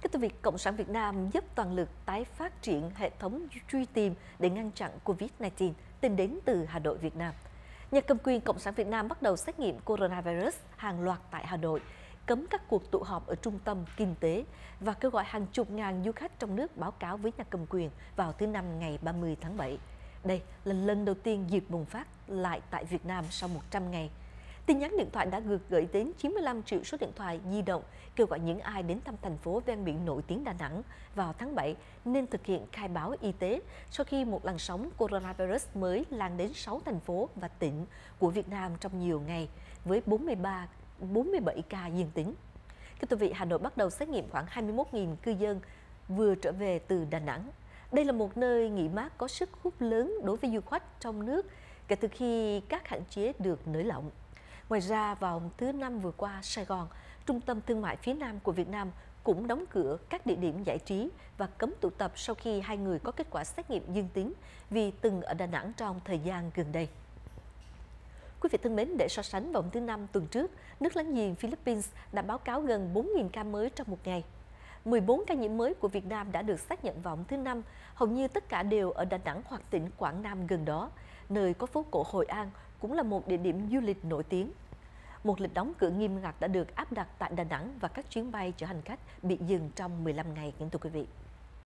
Cái từ việc Cộng sản Việt Nam giúp toàn lực tái phát triển hệ thống truy tìm để ngăn chặn Covid-19 tìm đến từ Hà Nội, Việt Nam. Nhà cầm quyền Cộng sản Việt Nam bắt đầu xét nghiệm coronavirus hàng loạt tại Hà Nội, cấm các cuộc tụ họp ở trung tâm kinh tế và kêu gọi hàng chục ngàn du khách trong nước báo cáo với nhà cầm quyền vào thứ Năm ngày 30 tháng 7. Đây là lần đầu tiên dịch bùng phát lại tại Việt Nam sau 100 ngày. Tin nhắn điện thoại đã được gửi đến 95 triệu số điện thoại di động kêu gọi những ai đến thăm thành phố ven biển nổi tiếng Đà Nẵng vào tháng 7 nên thực hiện khai báo y tế sau khi một làn sóng coronavirus mới lan đến 6 thành phố và tỉnh của Việt Nam trong nhiều ngày với 43 47 ca dương tính. Thưa quý vị, Hà Nội bắt đầu xét nghiệm khoảng 21.000 cư dân vừa trở về từ Đà Nẵng. Đây là một nơi nghỉ mát có sức hút lớn đối với du khách trong nước kể từ khi các hạn chế được nới lỏng. Ngoài ra, vào thứ năm vừa qua, Sài Gòn, trung tâm thương mại phía Nam của Việt Nam cũng đóng cửa các địa điểm giải trí và cấm tụ tập sau khi hai người có kết quả xét nghiệm dương tính vì từng ở Đà Nẵng trong thời gian gần đây. Quý vị thân mến, để so sánh vòng thứ năm tuần trước, nước láng giềng Philippines đã báo cáo gần 4.000 ca mới trong một ngày. 14 ca nhiễm mới của Việt Nam đã được xác nhận vòng thứ năm, hầu như tất cả đều ở Đà Nẵng hoặc tỉnh Quảng Nam gần đó, nơi có phố cổ Hội An cũng là một địa điểm du lịch nổi tiếng. Một lịch đóng cửa nghiêm ngặt đã được áp đặt tại Đà Nẵng và các chuyến bay chở hành khách bị dừng trong 15 ngày, kính thưa quý vị.